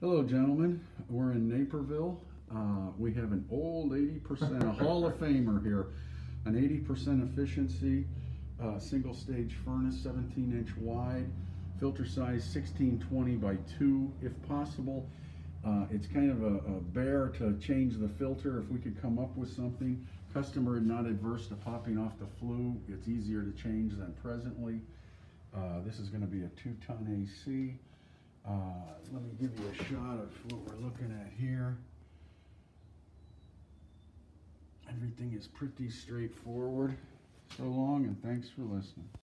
Hello, gentlemen. We're in Naperville. Uh, we have an old 80%, a Hall of Famer here, an 80% efficiency, uh, single stage furnace, 17 inch wide, filter size 1620 by 2 if possible. Uh, it's kind of a, a bear to change the filter if we could come up with something. Customer not adverse to popping off the flue. It's easier to change than presently. Uh, this is going to be a two ton AC. Let me give you a shot of what we're looking at here. Everything is pretty straightforward. So long and thanks for listening.